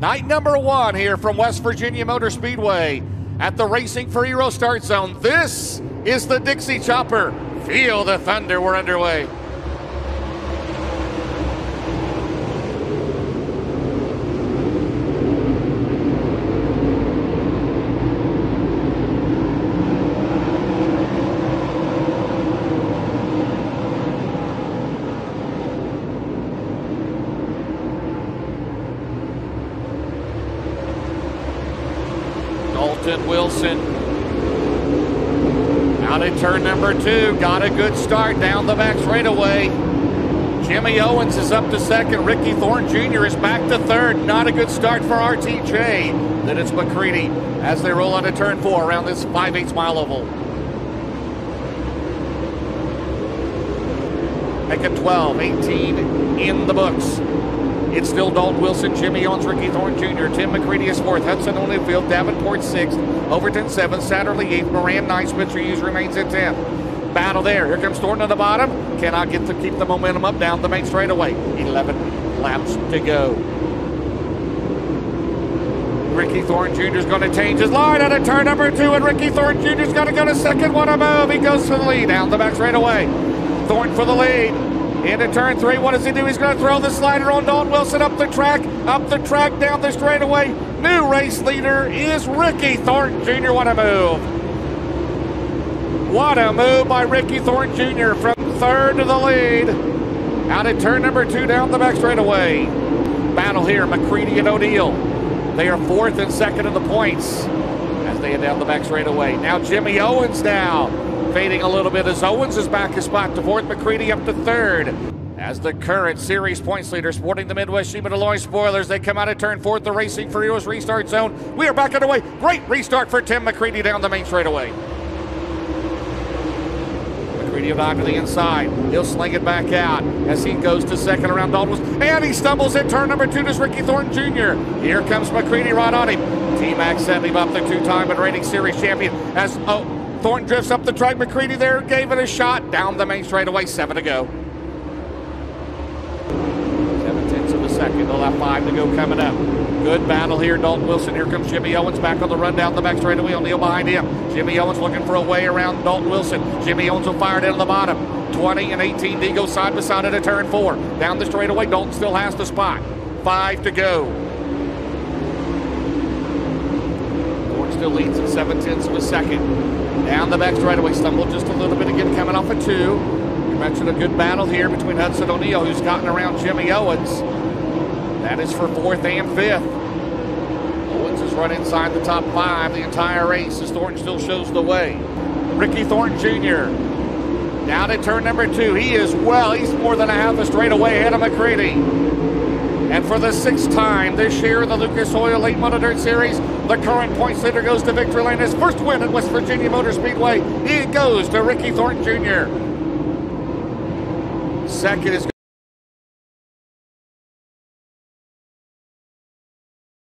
Night number one here from West Virginia Motor Speedway at the Racing for Heroes restart zone. This is the Dixie Chopper. Feel the thunder, we're underway. Dalton Wilson out at turn number two. Got a good start down the back straightaway. Jimmy Owens is up to second. Ricky Thornton Jr. is back to third. Not a good start for RTJ. Then it's McCreadie as they roll onto turn four around this 5 8 mile oval. Make it 12, 18 in the books. It's still Dalton Wilson, Jimmy Owens, Ricky Thornton Jr., Tim McCreadie is fourth, Hudson O'Neill, Davenport sixth, Overton seventh, Satterlee eighth, Moran ninth, Spencer Hughes remains at 10th. Battle there. Here comes Thornton on the bottom. Cannot get to keep the momentum up down the main straightaway. 11 laps to go. Ricky Thornton Jr. is going to change his line out of turn number two, and Ricky Thornton Jr. is going to go to second. What a move! He goes for the lead down the back straightaway. Thornton for the lead. Into turn three, what does he do? He's going to throw the slider on Dalton Wilson up the track, up the track, down the straightaway. New race leader is Ricky Thornton Jr. What a move! What a move by Ricky Thornton Jr. from third to the lead. Out at turn number two, down the back straightaway. Battle here, McCreadie and O'Neill. They are fourth and second in the points as they head down the back straightaway. Now Jimmy Owens now fading a little bit as Owens is back a spot to fourth, McCreadie up to third. As the current series points leader, sporting the Midwest Sheba Alloy spoilers, they come out of turn fourth, the Racing for Heroes restart zone. We are back underway. Great restart for Tim McCreadie down the main straightaway. McCreadie back to the inside. He'll sling it back out as he goes to second around Dalton. And he stumbles in turn number two to Ricky Thornton Jr. Here comes McCreadie right on him. T-Mac set him up the two-time and rating series champion as oh, Thornton drifts up the track. McCreadie there gave it a shot. Down the main straightaway, seven to go. Seven tenths of a second. They'll have five to go coming up. Good battle here. Dalton Wilson. Here comes Jimmy Owens back on the run down the back straightaway. O'Neill behind him. Jimmy Owens looking for a way around Dalton Wilson. Jimmy Owens will fire down the bottom. 20 and 18 D go side by side at a turn four. Down the straightaway. Dalton still has the spot. Five to go. Still leads at seven tenths of a second. Down the back straightaway. Stumbled just a little bit again coming off a two. You mentioned a good battle here between Hudson O'Neill, who's gotten around Jimmy Owens. That is for fourth and fifth. Owens has run inside the top five the entire race as Thornton still shows the way. Ricky Thornton Jr. Down at turn number two. He is well, he's more than a half a straightaway ahead of McCreadie. And for the sixth time this year the Lucas Oil Late Model Dirt Series, the current points leader goes to Victory Lane. His first win at West Virginia Motor Speedway. It goes to Ricky Thornton Jr. Second is